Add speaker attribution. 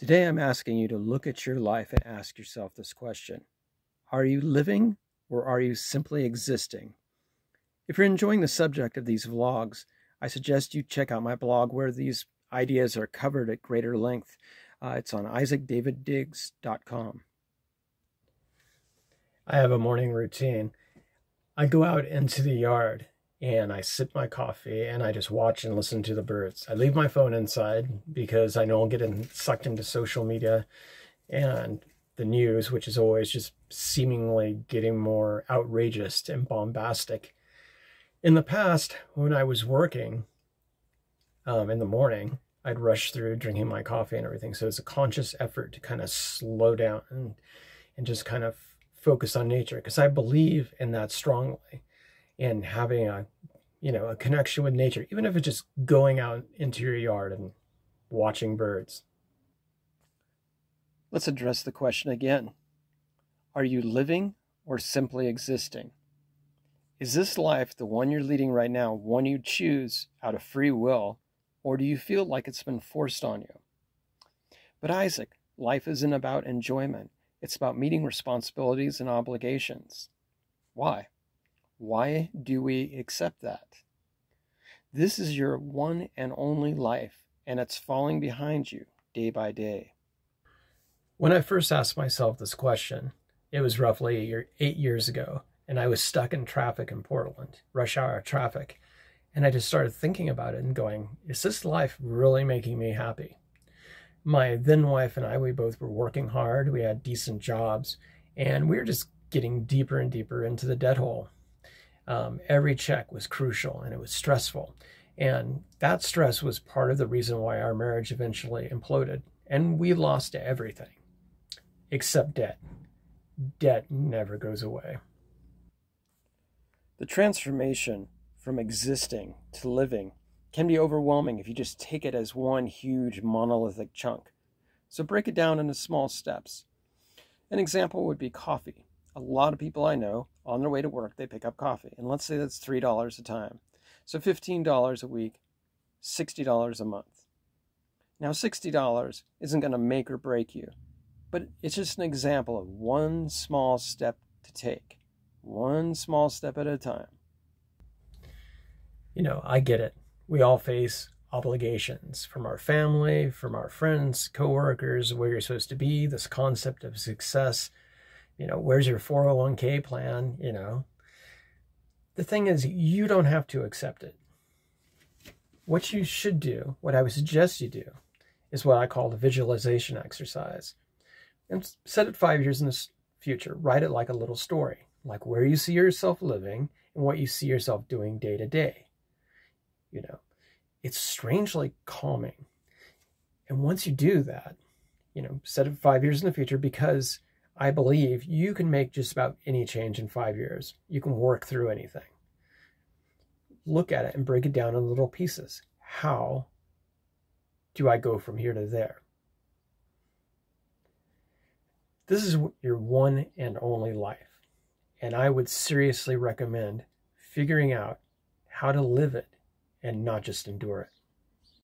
Speaker 1: Today, I'm asking you to look at your life and ask yourself this question Are you living or are you simply existing? If you're enjoying the subject of these vlogs, I suggest you check out my blog where these ideas are covered at greater length. Uh, it's on izaakdaviddiggs.com.
Speaker 2: I have a morning routine. I go out into the yard and I sip my coffee and I just watch and listen to the birds. I leave my phone inside because I know I'll get in, sucked into social media and the news, which is always just seemingly getting more outrageous and bombastic. In the past, when I was working um, in the morning, I'd rush through drinking my coffee and everything. So it's a conscious effort to kind of slow down and, and just kind of focus on nature because I believe in that strongly and having a you know a connection with nature even if it's just going out into your yard and watching birds.
Speaker 1: Let's address the question again. Are you living or simply existing? Is this life the one you're leading right now one you choose out of free will or do you feel like it's been forced on you? But Izaak life isn't about enjoyment. It's about meeting responsibilities and obligations. Why why do we accept that? This is your one and only life, and it's falling behind you day by day.
Speaker 2: When I first asked myself this question, it was roughly eight years ago, and I was stuck in traffic in Portland, rush hour traffic. And I just started thinking about it and going, is this life really making me happy? My then wife and I, we both were working hard, we had decent jobs, and we were just getting deeper and deeper into the debt hole um, every check was crucial and it was stressful. And that stress was part of the reason why our marriage eventually imploded. And we lost everything except debt. Debt never goes away.
Speaker 1: The transformation from existing to living can be overwhelming if you just take it as one huge monolithic chunk. So break it down into small steps. An example would be coffee a lot of people I know on their way to work, they pick up coffee. And let's say that's $3 a time. So $15 a week, $60 a month. Now, $60 isn't going to make or break you, but it's just an example of one small step to take, one small step at a time.
Speaker 2: You know, I get it. We all face obligations from our family, from our friends, coworkers, where you're supposed to be, this concept of success you know, where's your 401k plan? You know, the thing is, you don't have to accept it. What you should do, what I would suggest you do, is what I call the visualization exercise. And set it five years in the future. Write it like a little story, like where you see yourself living and what you see yourself doing day to day. You know, it's strangely calming. And once you do that, you know, set it five years in the future because I believe you can make just about any change in five years. You can work through anything. Look at it and break it down in little pieces. How do I go from here to there? This is your one and only life. And I would seriously recommend figuring out how to live it and not just endure it.